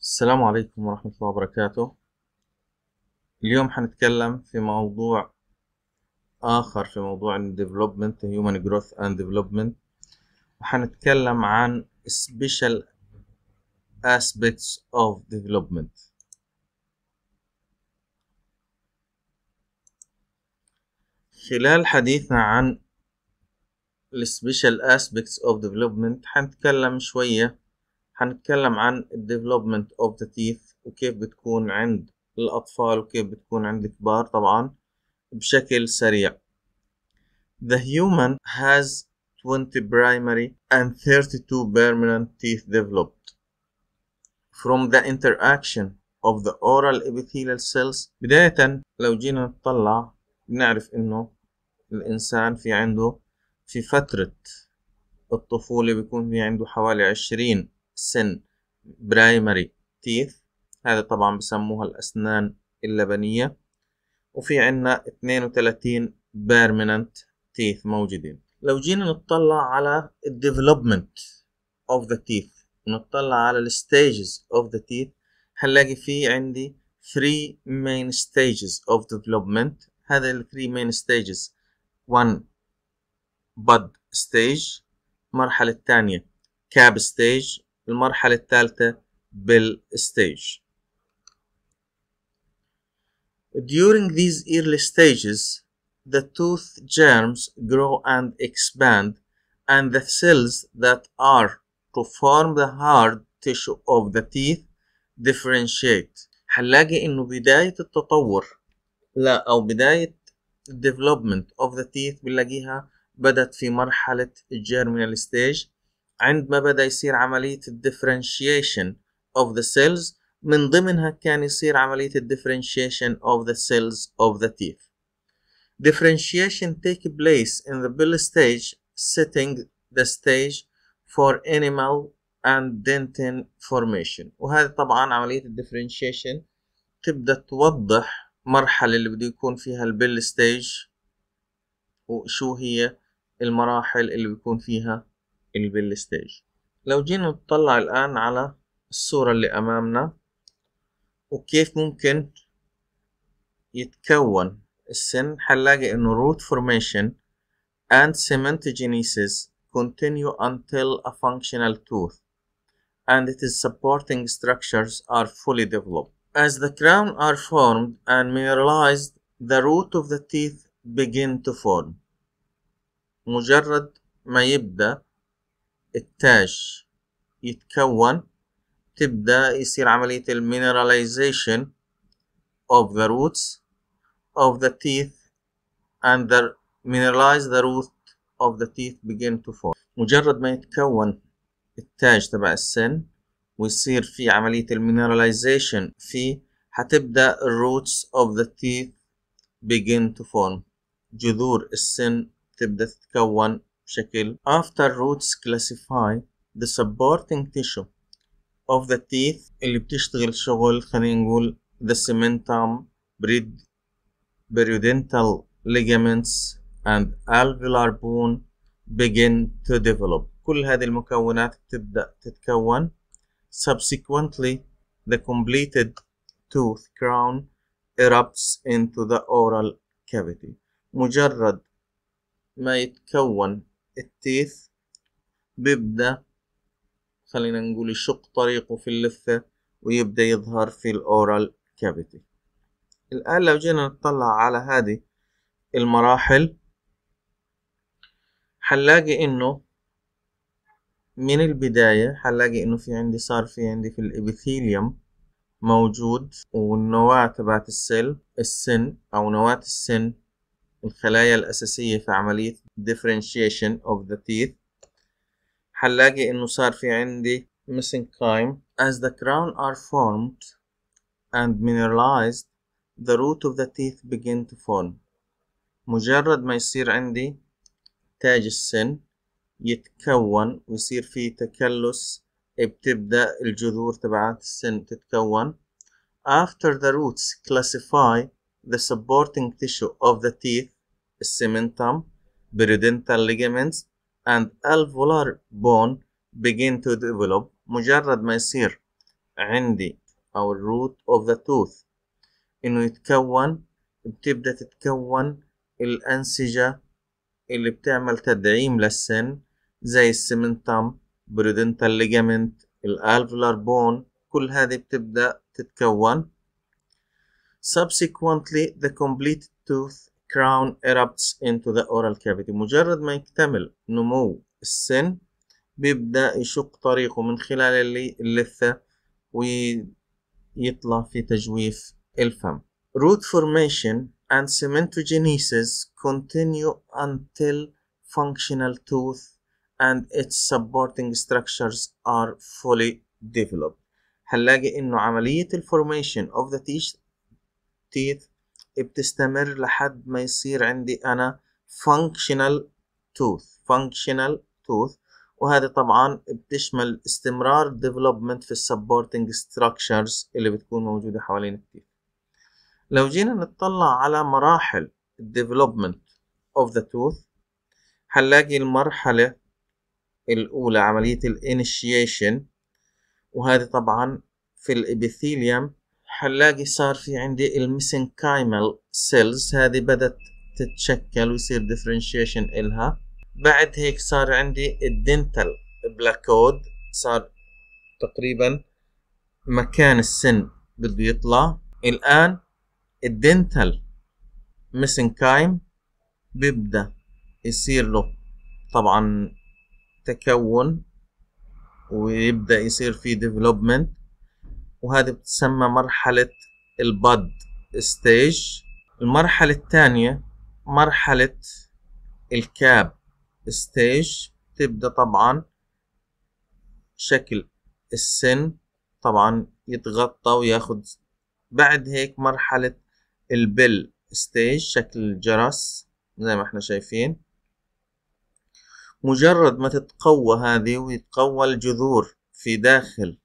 السلام عليكم ورحمة الله وبركاته. اليوم حنتكلم في موضوع آخر في موضوع ال Development Human Growth and Development. وحنتكلم عن Special Aspects of Development. خلال حديثنا عن Special Aspects of Development حنتكلم شوية حنتكلم عن ال Development of the Teeth وكيف بتكون عند الأطفال وكيف بتكون عند الكبار طبعا بشكل سريع. The human has 20 primary and 32 permanent teeth developed. From the interaction of the oral epithelial cells بداية لو جينا نطلع بنعرف إنه الإنسان في عنده في فترة الطفولة بيكون في عنده حوالي عشرين سن primary teeth. هذا طبعا بسموها الأسنان اللبنية. وفي عنا 32 permanent teeth موجودين. لو جينا نطلع على ال development of the teeth نطلع على ال stages of the teeth هنلاقي في عندي 3 main stages of development. هذا ال 3 main stages 1 bud stage المرحلة الثانية cap stage المرحلة الثالثة stage During these early stages, the tooth germs grow and expand, and the cells that are to form the hard tissue of the teeth differentiate. هنلاقي إنه بداية التطور لا أو بداية development of the teeth بنلاقيها بدأت في مرحلة ال germinal stage عندما بدأ يصير عملية ال differentiation of the cells من ضمنها كان يصير عملية ال differentiation of the cells of the teeth. Differentiation take place in the bell stage setting the stage for enamel and dentin formation وهذه طبعا عملية ال differentiation تبدأ توضح مرحلة اللي بده يكون فيها ال bell stage وشو هي المراحل اللي بيكون فيها ال bell stage لو جينا نطلع الآن على الصورة اللي أمامنا وكيف ممكن يتكون السن حنلاقي إنه root formation and cementogenesis continue until a functional tooth and its supporting structures are fully developed. As the crown are formed and mineralized, the root of the teeth begin to form. مجرد ما يبدأ التاج يتكون تبدأ يصير عملية المينراليزيشن of the roots of the teeth and the mineralize the root of the teeth begin to form. مجرد ما يتكون التاج تبع السن ويصير في عملية المينراليزيشن فيه حتبدأ roots of the teeth begin to form. جذور السن تبدأ تتكون بشكل after roots classify the supporting tissue of the teeth اللي بتشتغل شغل خلينا نقول the cementum breed periodontal ligaments and alveolar bone begin to develop كل هذه المكونات بتبدأ تتكون subsequently the completed tooth crown erupts into the oral cavity مجرد ما يتكون التيث. بيبدأ خلينا نقول يشق طريقه في اللثة ويبدأ يظهر في الأورال كافيتي الآن لو جينا نطلع على هذه المراحل حنلاقي إنه من البداية حنلاقي إنه في عندي صار في عندي في الإبيثيليوم موجود والنواة تبعت السل السن أو نواة السن الخلايا الأساسية في عملية differentiation of the teeth حنلاقي إنه صار في عندي mesenchyme as the crown are formed and mineralized the root of the teeth begin to form مجرد ما يصير عندي تاج السن يتكون ويصير فيه تكلس بتبدأ الجذور تبعات السن تتكون after the roots classify the supporting tissue of the teeth cementum periodontal ligaments and alveolar bone begin to develop. مجرد ما يصير عندي أو ال root of the tooth. إنه يتكون بتبدأ تتكون الأنسجة اللي بتعمل تدعيم للسن زي ال cementum periodontal ligament ال alveolar bone كل هذه بتبدأ تتكون. Subsequently, the complete tooth crown erupts into the oral cavity. مجرد ما يكتمل نمو السن بيبدأ يشق طريقه من خلال اللثة ويطلع في تجويف الفم. Root formation and cementogenesis continue until functional tooth and its supporting structures are fully developed. هنلاقي انه عملية الفورميشن of the teeth teeth بتستمر لحد ما يصير عندي أنا functional tooth functional tooth. وهذا طبعا بتشمل استمرار development في supporting structures اللي بتكون موجودة حوالين التيث لو جينا نطلع على مراحل development of the tooth هنلاقي المرحلة الأولى عملية الانيشيشن وهذه طبعا في ال epithelium حنلاقي صار في عندي ال mesenchymal cells هذه بدأت تتشكل ويصير differentiation إلها. بعد هيك صار عندي ال dental placode صار تقريبا مكان السن بده يطلع. الآن ال dental mesenchyme بيبدأ يصير له طبعا تكون ويبدأ يصير في development وهذه بتسمى مرحلة ال bud stage المرحلة الثانية مرحلة ال cap stage تبدأ طبعا شكل السن طبعا يتغطى وياخد بعد هيك مرحلة ال bell stage شكل الجرس زي ما إحنا شايفين. مجرد ما تتقوى هذه ويتقوى الجذور في داخل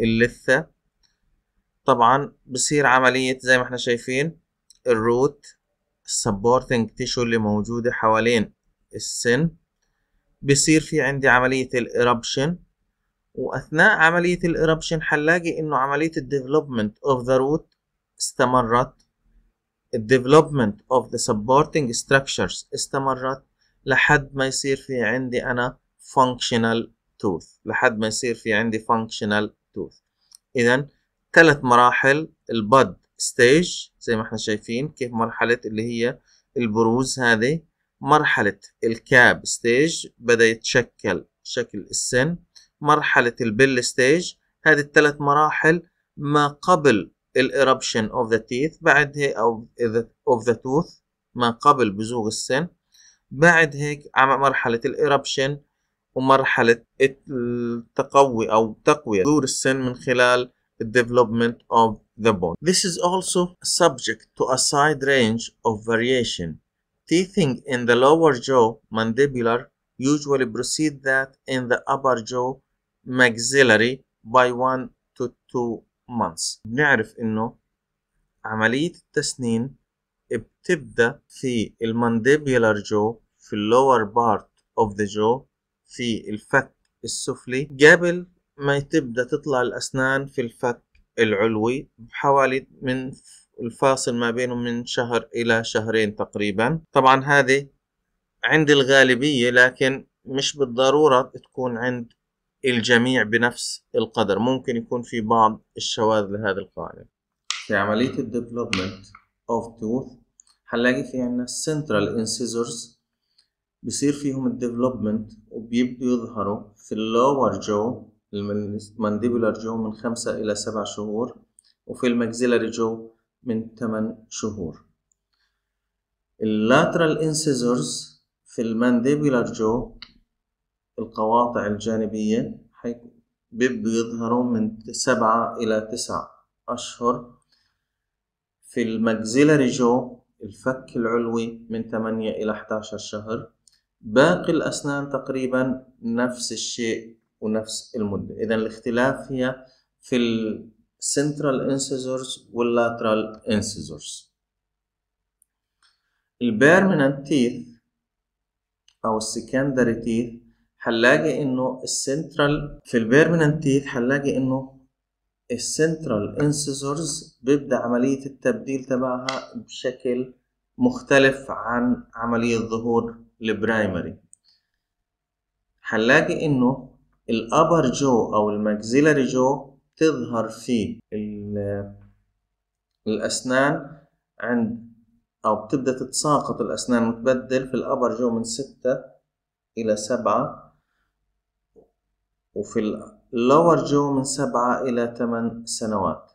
اللثة طبعا بصير عملية زي ما إحنا شايفين ال root ال supporting tissue اللي موجودة حوالين السن. بصير في عندي عملية ال eruption وأثناء عملية ال eruption حنلاقي إنه عملية ال development of the root استمرت. ال development of the supporting structures استمرت لحد ما يصير في عندي أنا functional tooth لحد ما يصير في عندي functional tooth. إذا ثلاث مراحل ال bud stage زي ما إحنا شايفين كيف مرحلة اللي هي البروز هذه. مرحلة ال cap stage بدأ يتشكل شكل السن. مرحلة ال bell stage هذه الثلاث مراحل ما قبل ال eruption of the teeth بعد هيك أو of the tooth ما قبل بزوغ السن. بعد هيك مرحلة ال eruption ومرحلة التقوي أو تقوية جذور السن من خلال development of the bone. This is also subject to a side range of variation. Teething in the lower jaw mandibular usually precede that in the upper jaw maxillary by 1 to 2 months. نعرف انه عملية التسنين بتبدأ في المانديبولار جو في اللور بارت of the jaw في الفك السفلي قبل ما تبدأ تطلع الأسنان في الفك العلوي بحوالي من الفاصل ما بينه من شهر إلى شهرين تقريبا. طبعا هذه عند الغالبية لكن مش بالضرورة تكون عند الجميع بنفس القدر. ممكن يكون في بعض الشواذ لهذه القاعدة. في عملية ال development of tooth حنلاقي في عنا ال central incisors بصير فيهم ال development وبيبدوا يظهروا في ال lower jaw ال mandibular jaw من خمسة إلى سبع شهور وفي ال maxillary jaw من ثمان شهور. ال lateral incisors في ال mandibular jaw القواطع الجانبية بيبدوا يظهروا من سبعة إلى تسع أشهر. في ال maxillary jaw الفك العلوي من 8 إلى 11 شهر. باقي الأسنان تقريبا نفس الشيء. ونفس المدة. إذا الاختلاف هي في ال central incisors وال lateral incisors ال permanent teeth أو ال secondary teeth حنلاقي إنه السنترال في ال permanent teeth حنلاقي إنه ال central incisors بيبدأ عملية التبديل تبعها بشكل مختلف عن عملية ظهور ال primary هنلاقي إنه ال upper jaw أو ال maxillary jaw تظهر في الأسنان عند أو بتبدأ تتساقط الأسنان وتبدل في ال upper jaw من ستة إلى سبعة وفي ال lower jaw من سبعة إلى ثمان سنوات.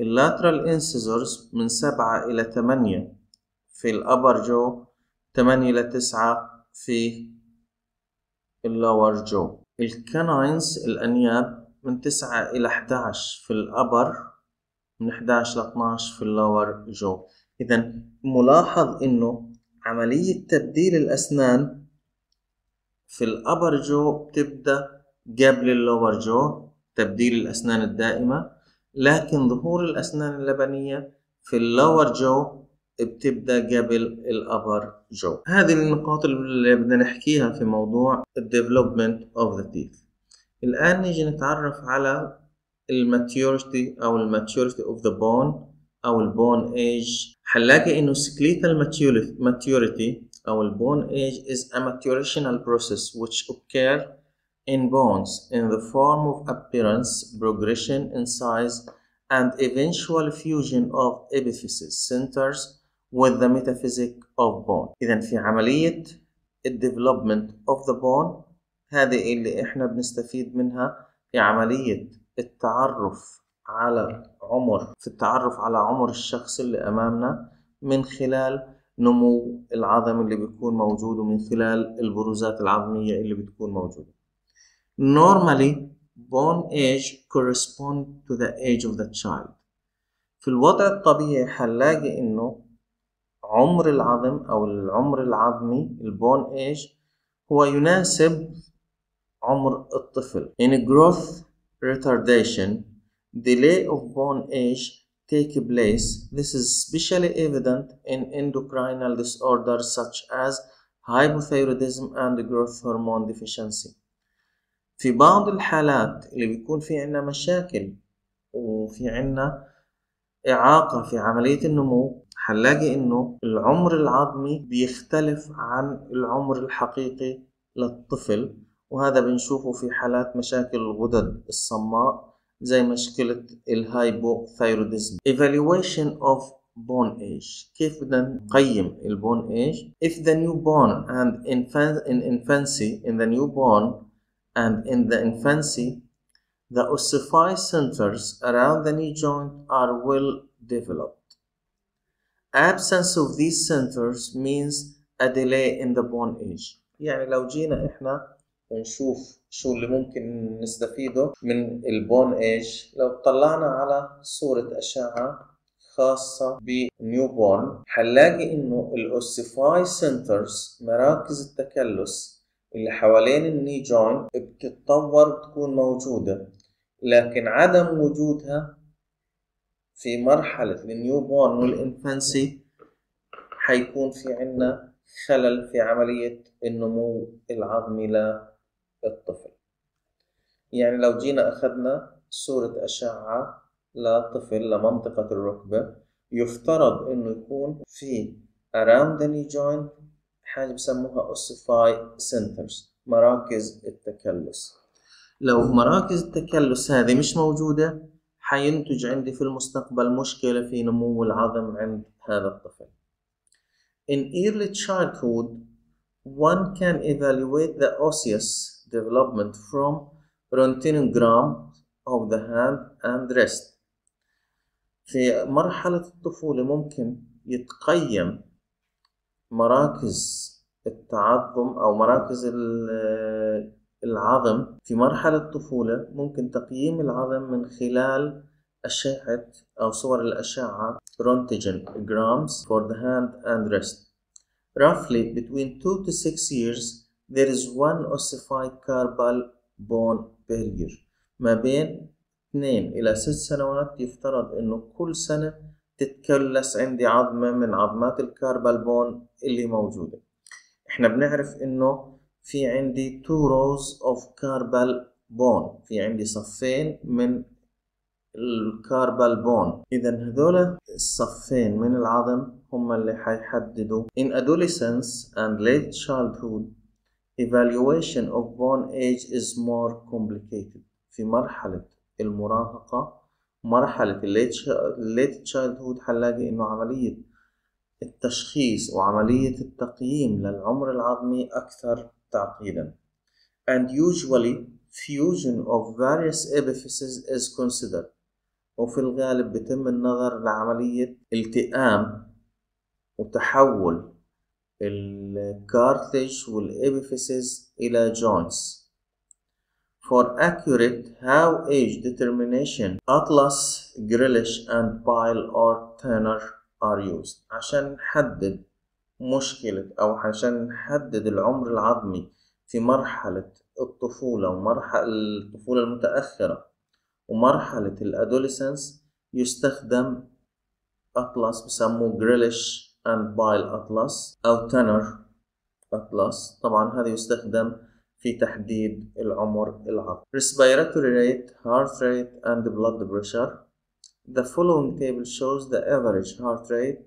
ال lateral incisors من سبعة إلى ثمانية في ال upper jaw ثمانية إلى تسعة في ال lower jaw. ال canines الأنياب من تسعة إلى 11 في ال upper من 11 ل 12 في ال lower jaw. إذا ملاحظ إنه عملية تبديل الأسنان في ال upper jaw بتبدأ قبل ال lower jaw تبديل الأسنان الدائمة لكن ظهور الأسنان اللبنية في ال lower jaw بتبدا قبل ال upper jaw. هذه النقاط اللي بدنا نحكيها في موضوع ال development of the teeth الآن نيجي نتعرف على ال maturity أو ال maturity of the bone أو ال bone age حنلاقي إنه skeletal maturity أو ال bone age is a maturational process which occur in bones in the form of appearance progression in size and eventual fusion of epiphysis centers with the metaphysic of bone إذا في عملية development of the bone هذه اللي إحنا بنستفيد منها في عملية التعرف على عمر في التعرف على عمر الشخص اللي أمامنا من خلال نمو العظم اللي بيكون موجود ومن خلال البروزات العظمية اللي بتكون موجودة. Normally bone age correspond to the age of the child. في الوضع الطبيعي حنلاقي إنه عمر العظم أو العمر العظمي البون ايج هو يناسب عمر الطفل. In growth retardation, delay of bone age take place. This is especially evident in endocrinal disorders such as hypothyroidism and growth hormone deficiency. في بعض الحالات اللي بيكون في عنا مشاكل وفي عنا إعاقة في عملية النمو هنلاقي إنه العمر العظمي بيختلف عن العمر الحقيقي للطفل وهذا بنشوفه في حالات مشاكل الغدد الصماء زي مشكلة الهايبوثايروديزم. Evaluation of bone age. كيف بدنا نقيم البون age if the newborn and in infancy in the newborn and in the infancy the ossified centers around the knee joint are well developed. Absence of these centers means a delay in the bone age. يعني لو جينا إحنا ونشوف شو اللي ممكن نستفيده من البون ايج لو طلعنا على صورة أشعة خاصة ب newborn حنلاقي إنه ال ossify centers مراكز التكلس اللي حوالين ال knee joint بتتطور بتكون موجودة. لكن عدم وجودها في مرحلة ال newborn وال infancy حيكون في عنا خلل في عملية النمو العظمي للطفل. يعني لو جينا أخذنا صورة أشعة لطفل لمنطقة الركبة يفترض إنه يكون في around the knee joint حاجة بسموها ossify centers مراكز التكلس. لو مراكز التكلس هذه مش موجودة حينتج عندي في المستقبل مشكلة في نمو العظم عند هذا الطفل. In early childhood, one can evaluate the osseous development from röntgenogram of the hand and wrist. في مرحلة الطفولة ممكن يتقيم مراكز التعظم أو مراكز العظم في مرحلة الطفولة ممكن تقييم العظم من خلال أشعة أو صور الأشعة Rontgen grams for the hand and wrist. Roughly between 2 to 6 years there is one ossified carpal bone per year. ما بين 2 إلى 6 سنوات يفترض إنه كل سنة تتكلس عندي عظمة من عظمات الكاربال بون اللي موجودة. إحنا بنعرف إنه في عندي two rows of carbal bone. في عندي صفين من الكاربال بون إذا هذول الصفين من العظم هم اللي حيحددوا. In adolescence and late childhood evaluation of bone age is more complicated. في مرحلة المراهقة مرحلة ال late childhood حنلاقي إنه عملية التشخيص وعملية التقييم للعمر العظمي أكثر تعقيدا and usually fusion of various epiphyses is considered وفي الغالب بتم النظر لعملية التئام وتحول ال cartilage وال epiphyses إلى joints For accurate bone age determination Atlas, Greulich and Pyle or Tanner are used عشان نحدد مشكلة أو عشان نحدد العمر العظمي في مرحلة الطفولة ومرحلة الطفولة المتأخرة ومرحلة ال adolescence يستخدم أطلس بسموه جريليش أند بايل أطلس أو تنر أطلس طبعا هذا يستخدم في تحديد العمر العظمي. Respiratory rate heart rate and blood pressure. The following table shows the average heart rate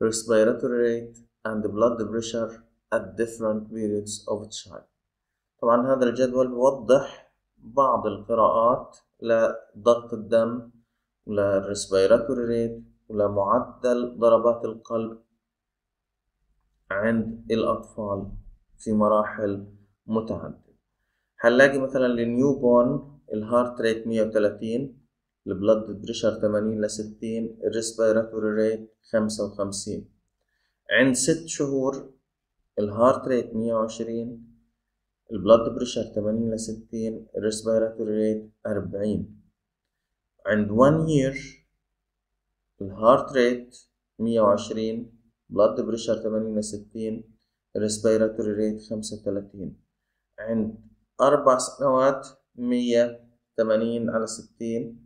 respiratory rate and blood pressure at different periods of child طبعا هذا الجدول بيوضح بعض القراءات لضغط الدم لل respiratory rate ولمعدل ضربات القلب عند الأطفال في مراحل متعددة. هنلاقي مثلا ال newborn ال heart rate 130 ال blood pressure 80 ل 60 ال respiratory rate 55 عند ست شهور ال heart rate 120 ال blood pressure 80 ل 60 ال respiratory rate 40 عند 1 year ال heart rate 120 blood pressure 80 ل 60 ال respiratory rate 35 عند أربع سنوات مية ثمانين على ستين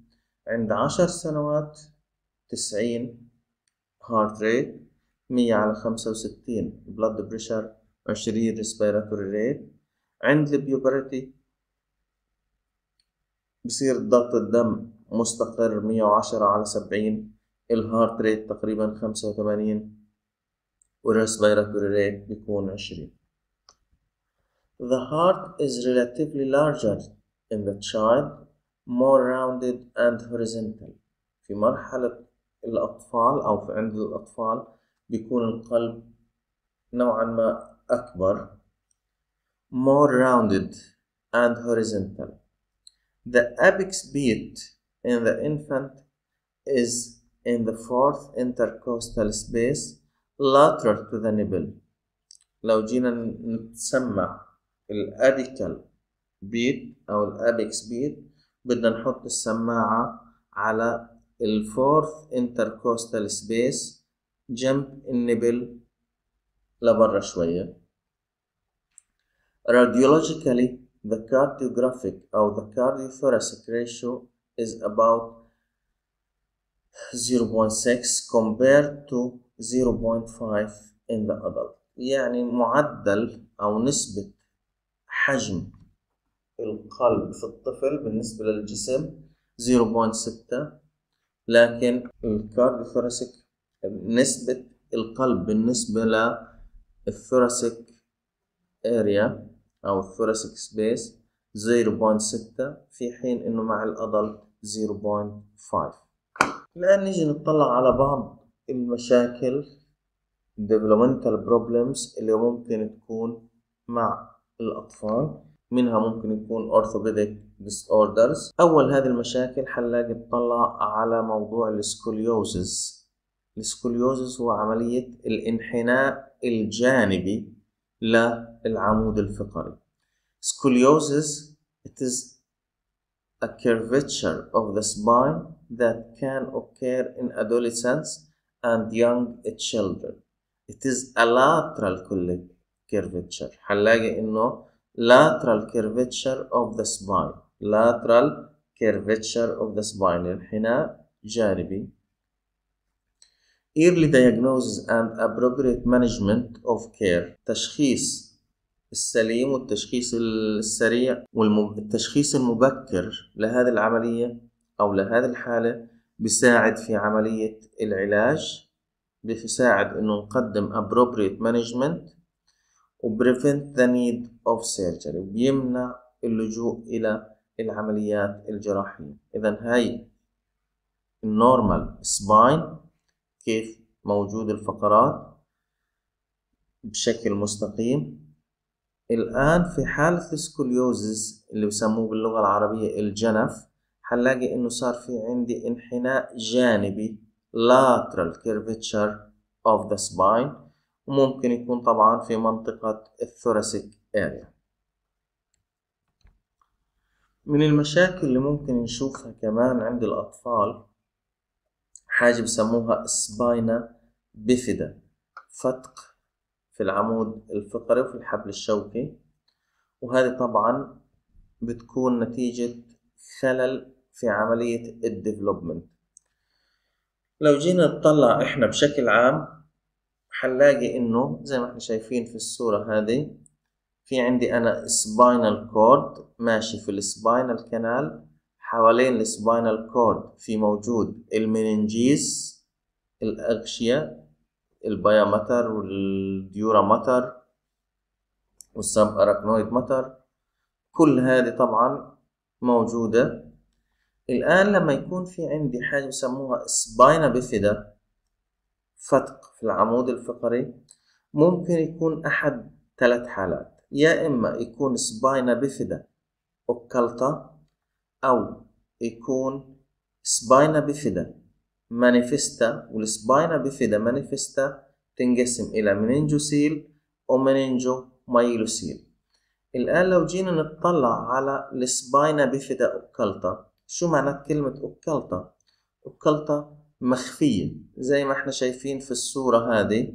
عند عشر سنوات تسعين heart rate مية على خمسة وستين blood pressure عشرين respiratory rate عند ال puberty بصير ضغط الدم مستقر مية وعشرة على سبعين ال heart rate تقريبا خمسة وثمانين وال respiratory rate بيكون عشرين. The heart is relatively larger in the child, more rounded and horizontal. في مرحلة الأطفال أو في عند الأطفال بيكون القلب نوعا ما أكبر more rounded and horizontal. The apex beat in the infant is in the fourth intercostal space lateral to the nipple. لو جينا نتسمع الاديكال بيت او الابيكس بيت بدنا نحط السماعة على ال fourth intercostal space جنب ال nipple لبرا شوية radiologically the cardiographic أو the cardiothoracic ratio is about 0.6 compared to 0.5 in the adult يعني معدل أو نسبة حجم القلب في الطفل بالنسبة للجسم 0.6 لكن ال cardiothoracic نسبة القلب بالنسبة لل thoracic area أو ال thoracic space 0.6 في حين إنه مع ال adult 0.5 الآن نيجي نطلع على بعض المشاكل developmental problems اللي ممكن تكون مع الأطفال. منها ممكن يكون orthopedic disorders. أول هذه المشاكل حنلاقي تطلع على موضوع ال scoliosis ال scoliosis هو عملية الانحناء الجانبي للعمود الفقري. scoliosis it is a curvature of the spine that can occur in adolescents and young children. It is a lateral curvature. حنلاقي إنه lateral curvature of the spine lateral curvature of the spine انحناء جانبي early diagnosis and appropriate management of care تشخيص السليم والتشخيص السريع والتشخيص المبكر لهذه العملية أو لهذه الحالة بيساعد في عملية العلاج بيساعد إنه نقدم appropriate management و prevent the need of surgery وبيمنع اللجوء إلى العمليات الجراحية. إذا هاي ال normal spine كيف موجود الفقرات؟ بشكل مستقيم. الآن في حالة ال scoliosis اللي بسموه باللغة العربية الجنف حنلاقي إنه صار في عندي انحناء جانبي lateral curvature of the spine. وممكن يكون طبعا في منطقة الثوراسيك area. من المشاكل اللي ممكن نشوفها كمان عند الأطفال حاجة بسموها سباينا بيفيدا فتق في العمود الفقري وفي الحبل الشوكي. وهذه طبعا بتكون نتيجة خلل في عملية ال development لو جينا نطلع إحنا بشكل عام حنلاقي إنه زي ما إحنا شايفين في الصورة هذه في عندي أنا spinal cord ماشي في ال spinal canal حوالين ال spinal cord في موجود ال meninges الأغشية ال pia mater وال dura mater وال sub arachnoid mater. كل هذه طبعا موجودة. الآن لما يكون في عندي حاجة بسموها spina bifida فتق في العمود الفقري ممكن يكون أحد ثلاث حالات. يا إما يكون spina bifida occulta أو يكون spina bifida manifesta. وال spina bifida manifesta تنقسم إلى meningocele و meningomyelocele الآن لو جينا نطلع على ال spina bifida occulta شو معنى كلمة occulta؟ occulta مخفية زي ما إحنا شايفين في الصورة هذه.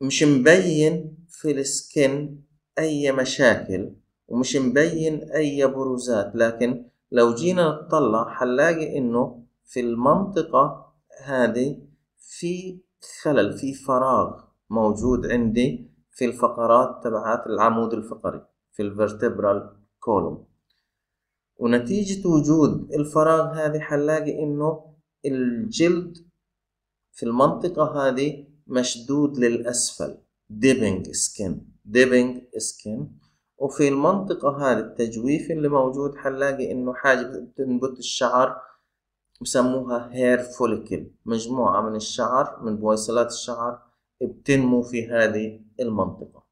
مش مبين في ال skin أي مشاكل ومش مبين أي بروزات. لكن لو جينا نطلع حنلاقي إنه في المنطقة هذه في خلل في فراغ موجود عندي في الفقرات تبعات العمود الفقري في الفرتبرال كولوم ونتيجة وجود الفراغ هذه حنلاقي إنه الجلد في المنطقة هذه مشدود للأسفل dipping skin dipping skin. وفي المنطقة هذه التجويف اللي موجود حنلاقي إنه حاجة بتنبت الشعر بسموها hair follicle مجموعة من الشعر من بويصلات الشعر بتنمو في هذه المنطقة.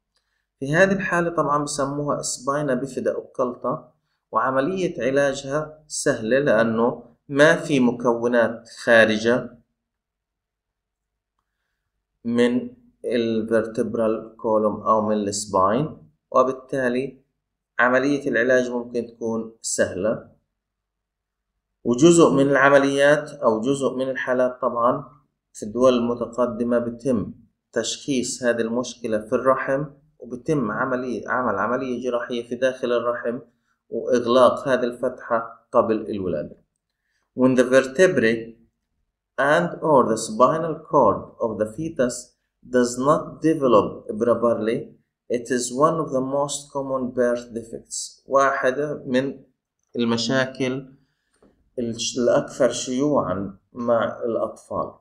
في هذه الحالة طبعا بسموها spina bifida occulta وعملية علاجها سهلة لأنه ما في مكونات خارجة من ال vertebral column أو من ال spine وبالتالي عملية العلاج ممكن تكون سهلة وجزء من العمليات أو جزء من الحالات طبعا في الدول المتقدمة بتم تشخيص هذه المشكلة في الرحم وبتم عملية عمل عملية جراحية في داخل الرحم وإغلاق هذه الفتحة قبل الولادة. When the vertebrae and or the spinal cord of the fetus does not develop properly it is one of the most common birth defects واحدة من المشاكل الأكثر شيوعا مع الأطفال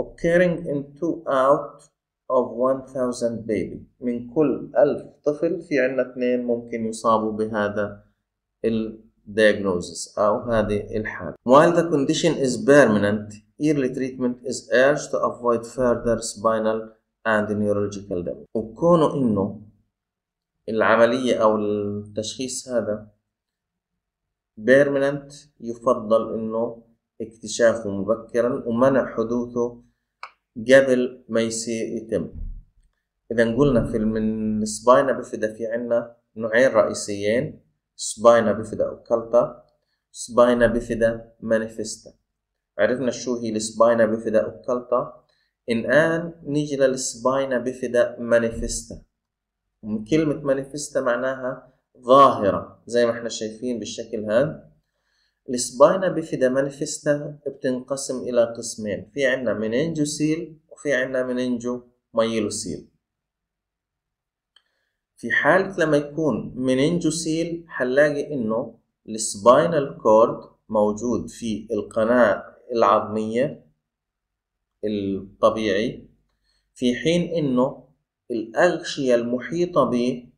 occurring in two out of 1000 baby من كل ألف طفل في عنا اثنين ممكن يصابوا بهذا الدياجنوزس أو هذه الحالة. while the condition is permanent? Early treatment is urged to avoid further spinal and neurological damage. وكونه إنه العملية أو التشخيص هذا permanent يفضل إنه اكتشافه مبكرا ومنع حدوثه قبل ما يصير يتم. إذا قلنا في من ال spina bifida في عنا نوعين رئيسيين. spina bifida occulta spina bifida manifesta. عرفنا شو هي ال spina bifida occulta الآن نيجي لل spina bifida manifesta. كلمة manifesta معناها ظاهرة زي ما إحنا شايفين بالشكل هذا. ال spina bifida manifesta بتنقسم إلى قسمين في عنا meningocele وفي عنا meningomyelocele في حالة لما يكون meningocele حنلاقي إنه ال spinal cord موجود في القناة العظمية الطبيعي في حين إنه الأغشية المحيطة به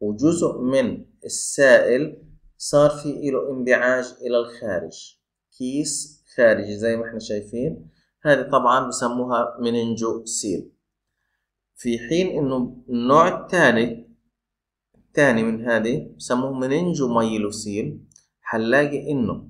وجزء من السائل صار في له انبعاج إلى الخارج كيس خارجي زي ما إحنا شايفين. هذه طبعا بسموها meningocele في حين إنه النوع الثاني الثاني من هذه بسموه meningomyelocele. حنلاقي إنه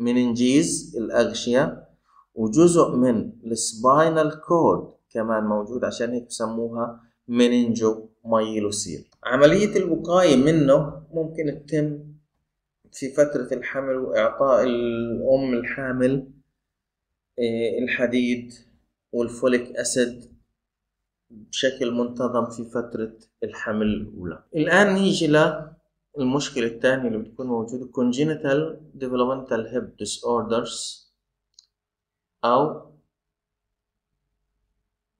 ال meninges الأغشية وجزء من ال spinal cord كمان موجود عشان هيك بسموها meningomyelocele. عملية الوقاية منه ممكن تتم في فترة الحمل وإعطاء الأم الحامل آه، الحديد وال folic acid بشكل منتظم في فترة الحمل الأولى الآن نيجي للمشكلة الثانية اللي بتكون موجودة congenital developmental hip disorders أو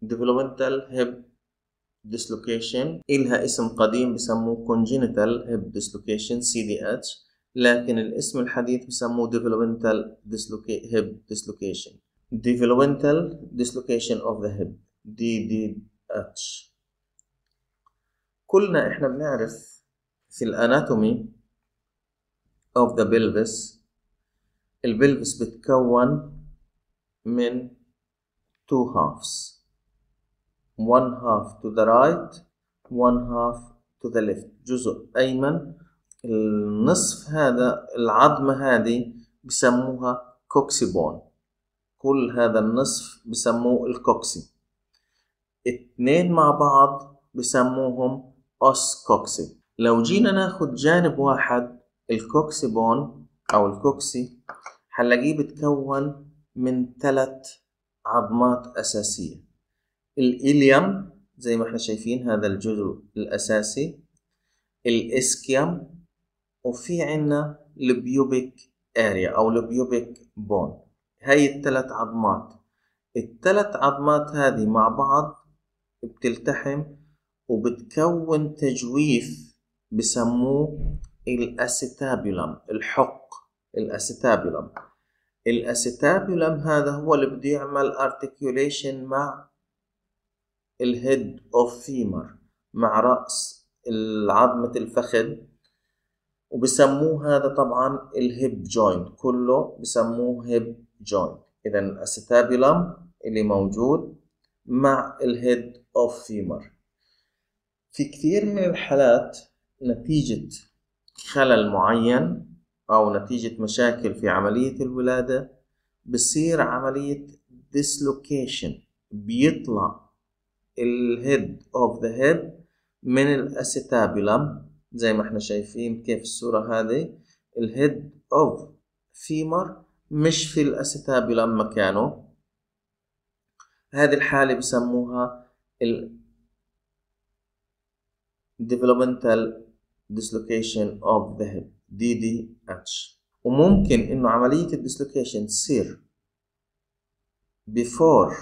developmental hip dislocation إلها اسم قديم بسموه congenital hip dislocation CDH لكن الاسم الحديث بسموه developmental hip dislocation developmental dislocation of the hip DDH كلنا إحنا بنعرف في ال anatomy of the pelvis ال pelvis بتكون من two halves. One half to the right one half to the left. جزء أيمن. النصف هذا العظمة هذه بسموها coxae bone كل هذا النصف بسموه ال coxae اتنين مع بعض بسموهم os coxae لو جينا ناخد جانب واحد ال coxae bone أو ال coxae حنلاقيه بتكون من ثلاث عظمات أساسية. ال ilium زي ما إحنا شايفين هذا الجزء الأساسي. ال ischium وفي عنا ال pubic area أو ال pubic bone. هاي الثلاث عظمات. الثلاث عظمات هذه مع بعض بتلتحم وبتكون تجويف بسموه ال acetabulum الحق ال acetabulum ال acetabulum هذا هو اللي بده يعمل articulation مع ال head of femur مع رأس العظمة الفخذ. وبسموه هذا طبعا ال hip joint كله بسموه hip joint اذا ال acetabulum اللي موجود مع ال head of femur في كثير من الحالات نتيجة خلل معين أو نتيجة مشاكل في عملية الولادة بصير عملية dislocation بيطلع ال head of the hip من ال acetabulum زي ما إحنا شايفين كيف الصورة هذه ال head of femur مش في ال acetabulum مكانه. هذه الحالة بسموها ال developmental dislocation of the hip DDH وممكن انه عملية ال dislocation تصير before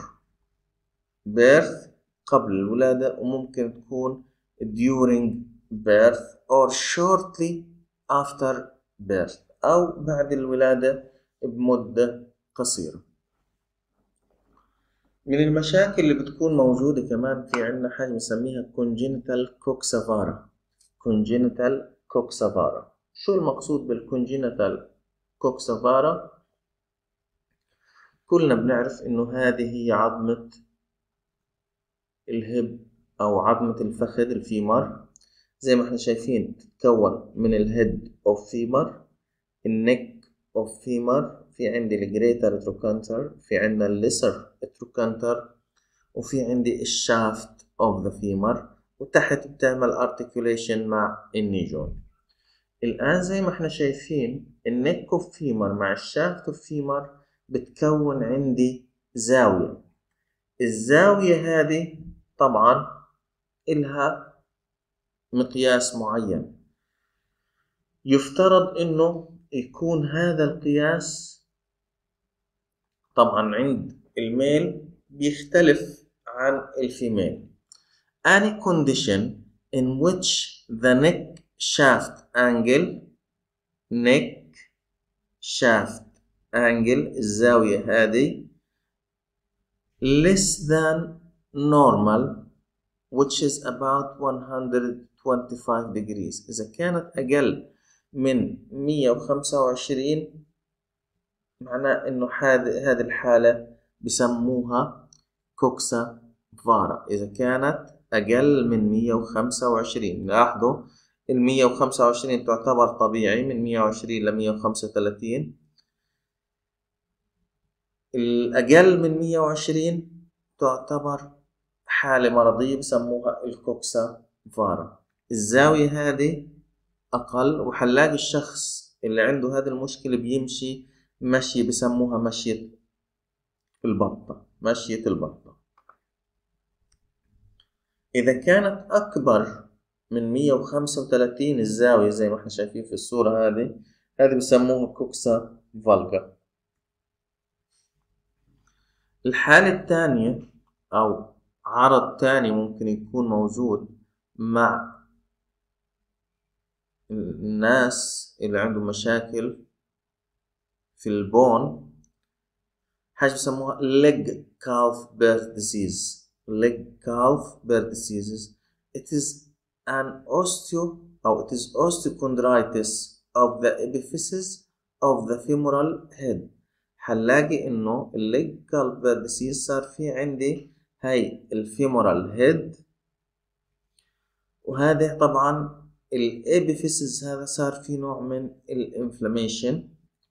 birth قبل الولادة وممكن تكون during birth or shortly after birth أو بعد الولادة بمدة قصيرة من المشاكل اللي بتكون موجودة كمان في عنا حاجة بنسميها congenital coxavara congenital coxavara شو المقصود بالcongenital coxavara كلنا بنعرف إنه هذه هي عظمة ال hip أو عظمة الفخذ ال femur زي ما إحنا شايفين تتكون من ال head of femur ال neck of femur في عندي ال greater trochanter في عندنا ال lesser trochanter وفي عندي ال shaft of the femur وتحت بتعمل articulation مع ال knee joint الآن زي ما إحنا شايفين ال neck of femur مع ال shaft of femur بتكون عندي زاوية. الزاوية هذه طبعا إلها مقياس معين. يفترض إنه يكون هذا القياس طبعا عند الميل بيختلف عن الفيميل any condition in which the neck shaft angle neck shaft angle الزاوية هذه less than normal which is about 125 degrees إذا كانت أقل من 125 معناه إنه هذه الحالة بسموها كوكسا فارا إذا كانت أقل من 125 لاحظوا ال 125 تعتبر طبيعي من 120 ل 135 الأقل من 120 تعتبر حالة مرضية بسموها الكوكسا فارا الزاوية هذه أقل وحنلاقي الشخص اللي عنده هذه المشكلة بيمشي مشي بسموها مشية البطة مشية البطة. إذا كانت أكبر من 135 الزاوية زي ما إحنا شايفين في الصورة هذه هذه بسموها كوكسا فالجا. الحالة الثانية أو عرض تاني ممكن يكون موجود مع الناس اللي عندهم مشاكل في البون حاجة بسموها leg Calvé Perthes disease. Legg Calvé Perthes diseases. It is an osteo أو it is osteochondritis of the epiphysis of the femoral head. هنلاقي إنه ال Legg Calvé Perthes disease صار في عندي هاي ال femoral head وهذا طبعا ال epiphysis هذا صار في نوع من ال inflammation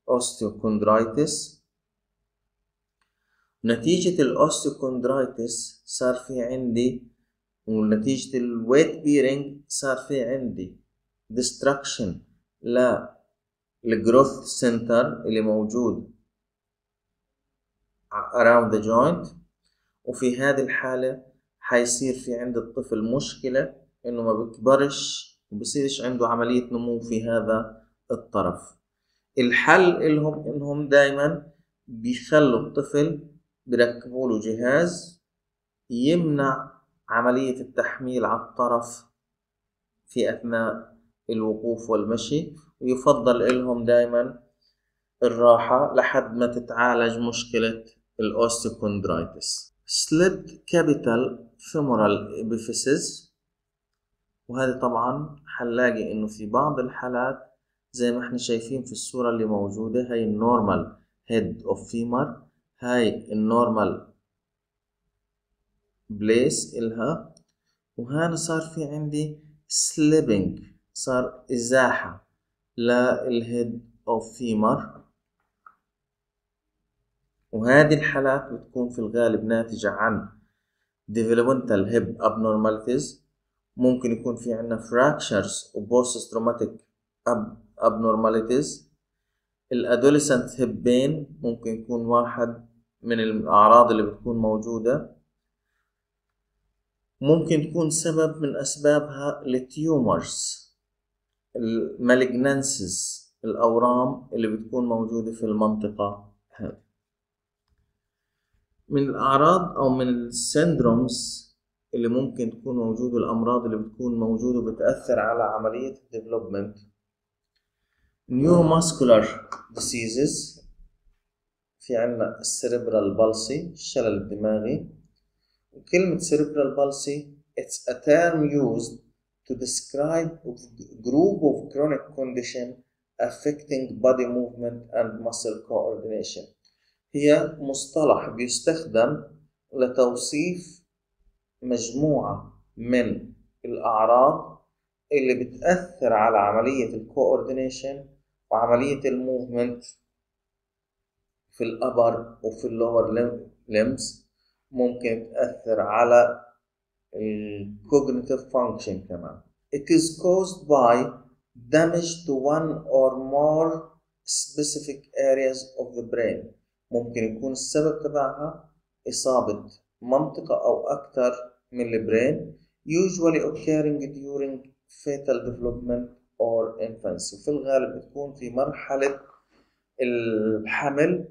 osteochondritis نتيجة ال osteochondritis صار في عندي ونتيجة ال weight bearing صار في عندي destruction لل growth center اللي موجود around the joint. وفي هذه الحالة حيصير في عند الطفل مشكلة إنه ما بكبرش وبصيرش عنده عملية نمو في هذا الطرف. الحل إلهم إنهم دايما بيخلوا الطفل بيركبوا له جهاز يمنع عملية التحميل على الطرف في أثناء الوقوف والمشي ويفضل إلهم دايما الراحة لحد ما تتعالج مشكلة الأوستيوكوندرايتس slipped capital femoral epiphysis وهذه طبعا حنلاقي إنه في بعض الحالات زي ما إحنا شايفين في الصورة اللي موجودة هاي ال normal head of femur هاي ال normal place إلها. وهنا صار في عندي slipping صار إزاحة لل head of femur. وهذه الحالات بتكون في الغالب ناتجة عن developmental hip abnormalities. ممكن يكون في عنا fractures و post traumatic abnormalities. الأدوليسنت hip pain ممكن يكون واحد من الأعراض اللي بتكون موجودة. ممكن تكون سبب من أسبابها التيومرز المالجنانسز الأورام اللي بتكون موجودة في المنطقة. هذه من الأعراض أو من ال syndromes اللي ممكن تكون موجودة الأمراض اللي بتكون موجودة وبتأثر على عملية ال development neuromuscular diseases في عنا ال cerebral palsy الشلل الدماغي وكلمة cerebral palsy it's a term used to describe a group of chronic condition affecting body movement and muscle coordination هي مصطلح بيستخدم لتوصيف مجموعة من الأعراض اللي بتأثر على عملية ال coordination وعملية ال movement في ال upper وفي ال lower limbs ممكن تأثر على ال cognitive function كمان. It is caused by damage to one or more specific areas of the brain. ممكن يكون السبب تبعها إصابة منطقة أو أكثر من ال brain usually occurring during fetal development or infancy وفي الغالب بتكون في مرحلة الحمل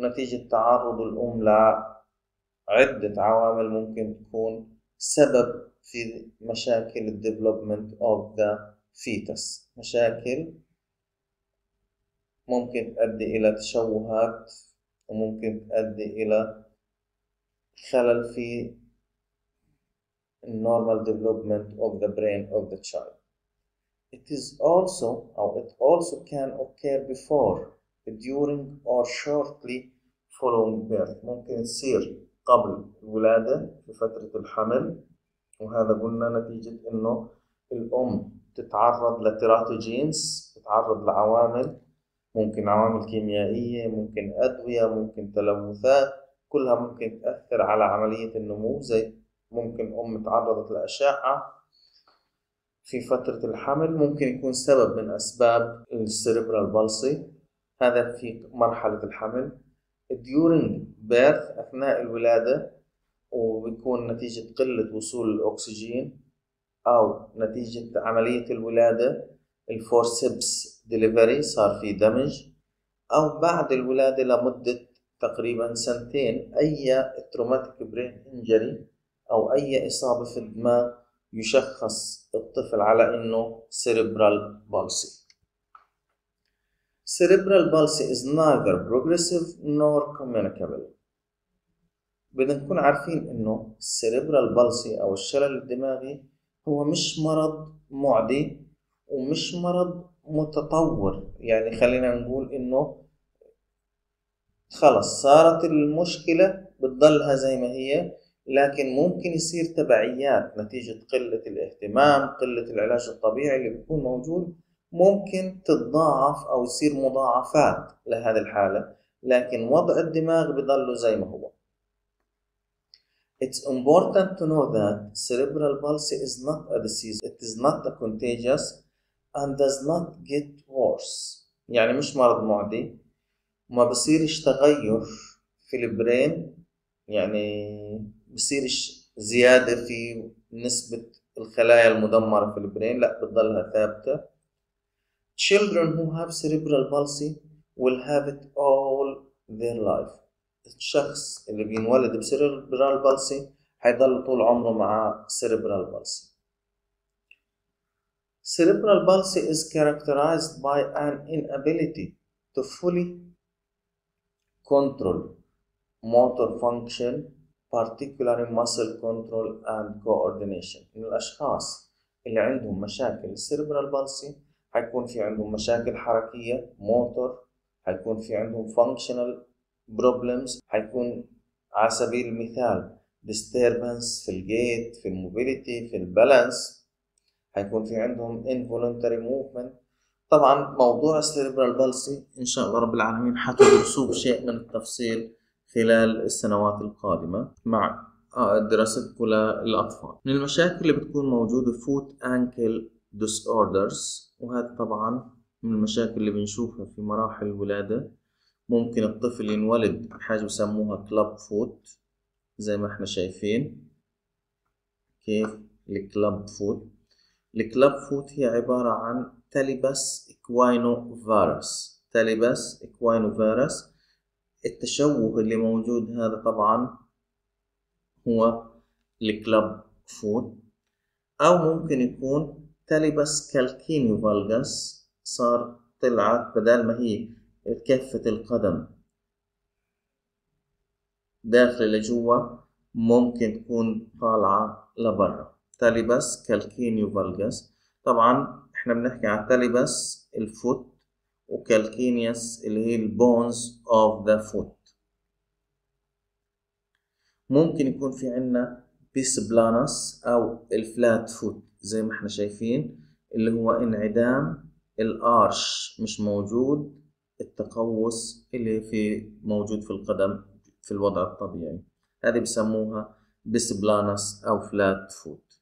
نتيجة تعرض الأم لعدة عوامل ممكن تكون سبب في مشاكل ال development of the fetus مشاكل ممكن تؤدي إلى تشوهات وممكن تؤدي إلى خلل في normal development of the brain of the child. It is also or it also can occur before, during or shortly following birth. ممكن تصير قبل الولادة في فترة الحمل وهذا قلنا نتيجة إنه الأم تتعرض ل teratogens تتعرض لعوامل ممكن عوامل كيميائية ممكن أدوية ممكن تلوثات كلها ممكن تأثر على عملية النمو زي ممكن أم تعرضت لأشعة. في فترة الحمل ممكن يكون سبب من أسباب ال cerebral palsy هذا في مرحلة الحمل. During birth أثناء الولادة وبيكون نتيجة قلة وصول الأكسجين أو نتيجة عملية الولادة. ال forceps delivery صار في damage أو بعد الولادة لمدة تقريبا سنتين أي traumatic brain injury أو أي إصابة في الدماغ يشخص الطفل على إنه cerebral palsy. Cerebral palsy is neither progressive nor communicable. بدنا نكون عارفين إنه cerebral palsy أو الشلل الدماغي هو مش مرض معدي ومش مرض متطور يعني خلينا نقول إنه خلص صارت المشكلة بتضلها زي ما هي لكن ممكن يصير تبعيات نتيجة قلة الاهتمام قلة العلاج الطبيعي اللي بيكون موجود ممكن تتضاعف أو يصير مضاعفات لهذه الحالة لكن وضع الدماغ بضله زي ما هو It's important to know that cerebral palsy is not a disease. It is not a contagious and does not get worse. يعني مش مرض معدي ما بصيرش تغير في البرين يعني بصيرش زيادة في نسبة الخلايا المدمرة في البرين لا بتضلها ثابتة Children who have cerebral palsy will have it all their life الشخص اللي بينولد بسيربرال بالسي حيضل طول عمره مع cerebral palsy Cerebral palsy is characterized by an inability to fully control motor function particularly muscle control and coordination. من الأشخاص اللي عندهم مشاكل cerebral palsy حيكون في عندهم مشاكل حركية موتور حيكون في عندهم functional problems حيكون على سبيل المثال disturbance في ال gait في ال mobility في ال balance حيكون في عندهم involuntary movement. طبعا موضوع ال cerebral palsy إن شاء الله رب العالمين حتدرسوه بشيء من التفصيل. خلال السنوات القادمة مع دراستكم للأطفال من المشاكل اللي بتكون موجودة foot ankle disorders وهذا طبعا من المشاكل اللي بنشوفها في مراحل الولادة. ممكن الطفل ينولد بحاجة بسموها club foot زي ما إحنا شايفين. كيف؟ ال club foot ال club foot هي عبارة عن talipes equinovarus talipes equinovarus التشوه اللي موجود هذا طبعا هو ال club foot أو ممكن يكون talipes calcaneovalgus صار طلعت بدل ما هي كفة القدم. داخل لجوا ممكن تكون طالعة لبرا. talipes calcaneovalgus طبعا إحنا بنحكي عن talipes ال foot و calcaneus اللي هي ال bones of the foot ممكن يكون في عنا pes planus أو ال flat foot زي ما إحنا شايفين اللي هو انعدام ال arch مش موجود التقوس اللي في موجود في القدم في الوضع الطبيعي. هذه بسموها pes planus أو flat foot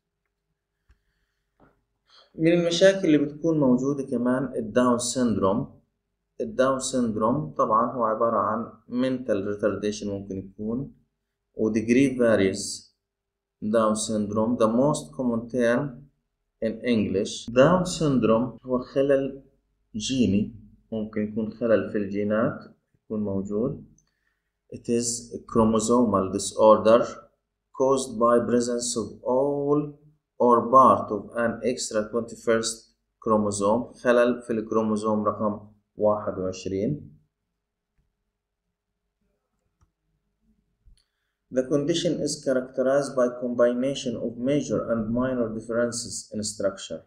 من المشاكل اللي بتكون موجودة كمان ال Down syndrome ال Down syndrome طبعا هو عبارة عن mental retardation ممكن يكون و degree varies Down syndrome the most common term in English Down syndrome هو خلل جيني ممكن يكون خلل في الجينات يكون موجود It is a chromosomal disorder caused by presence of all or part of an extra 21st كروموزوم خلل في الكروموزوم رقم واحد وعشرين The condition is characterized by combination of major and minor differences in structure.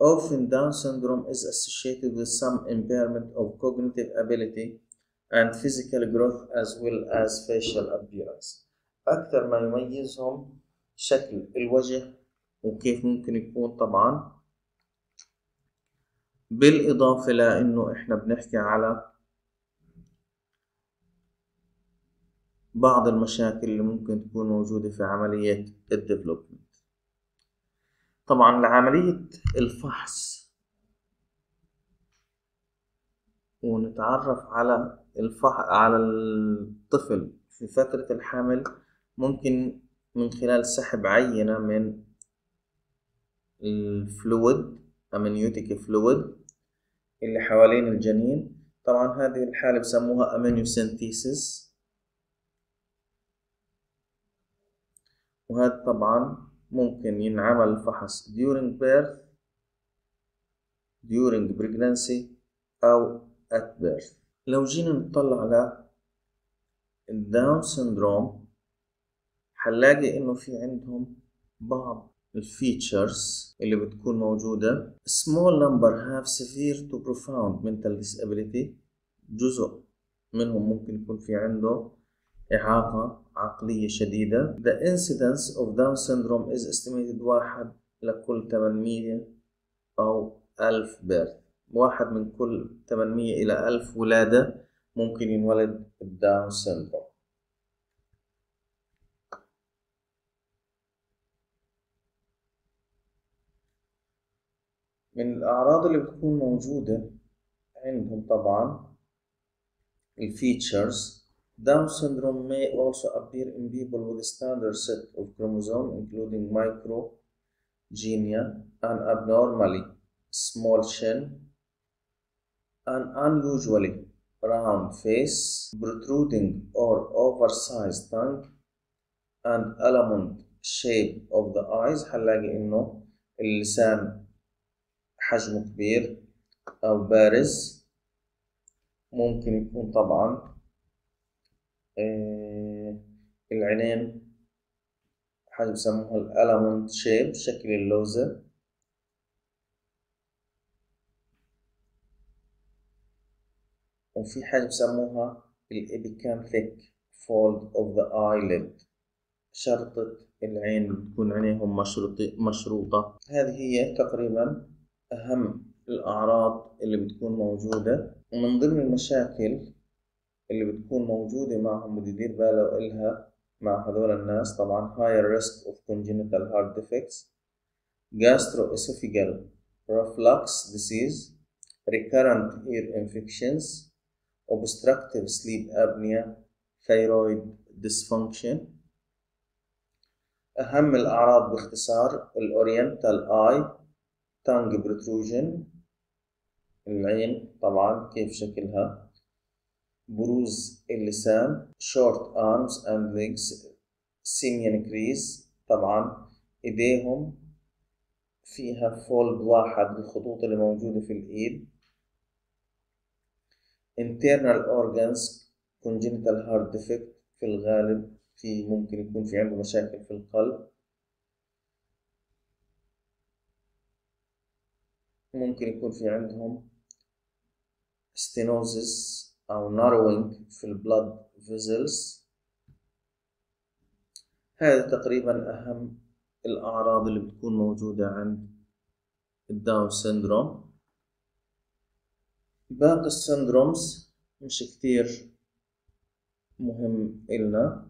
Often Down syndrome is associated with some impairment of cognitive ability and physical growth as well as facial appearance. أكثر ما يميزهم شكل الوجه وكيف ممكن يكون طبعا بالإضافة لأنه إحنا بنحكي على بعض المشاكل اللي ممكن تكون موجودة في عملية الديفلوبمنت طبعا لعملية الفحص ونتعرف على الفح... على الطفل في فترة الحمل ممكن من خلال سحب عينة من ال fluid amniotic fluid اللي حوالين الجنين. طبعا هذه الحالة بسموها amniocentesis وهذا طبعا ممكن ينعمل الفحص during birth during pregnancy أو at birth. لو جينا نطلع على ال Down syndrome حنلاقي إنه في عندهم بعض ال features اللي بتكون موجودة. Small number have severe to profound mental disability. جزء منهم ممكن يكون في عنده إعاقة عقلية شديدة. The incidence of Down syndrome is estimated واحد لكل 800 أو 1000 birth واحد من كل 800 إلى 1000 ولادة ممكن ينولد ب Down syndrome من الأعراض اللي بتكون موجودة عندهم طبعا ال features Down syndrome may also appear in people with a standard set of chromosomes including micrognathia, an abnormally small chin, an unusually round face, protruding or oversized tongue, and almond shape of the eyes هنلاقي إنه اللسان حجمه كبير. أو بارز ممكن يكون طبعا آه العينين. حاجة بسموها ال almond shape شكل اللوزة. وفي حاجة بسموها ال epicanthic fold of the eyelid شرطة العين بتكون عينيهم مشروطة مشروطة. هذه هي تقريبا أهم الأعراض اللي بتكون موجودة ومن ضمن المشاكل اللي بتكون موجودة معهم بده يدير باله إلها مع هذول الناس طبعا higher risk of congenital heart defects gastroesophageal reflux disease recurrent ear infections obstructive sleep apnea thyroid dysfunction أهم الأعراض باختصار الأورينتال آي tongue protrusion العين طبعا كيف شكلها؟ بروز اللسان short arms and legs simian crease طبعا. إيديهم فيها فولد واحد الخطوط اللي موجودة في الإيد. internal organs congenital heart defect في الغالب في ممكن يكون في عنده مشاكل في القلب. ممكن يكون في عندهم stenosis أو narrowing في ال blood vessels. هذه تقريبا أهم الأعراض اللي بتكون موجودة عند ال Down syndrome باقي ال syndromes مش كتير مهم إلنا.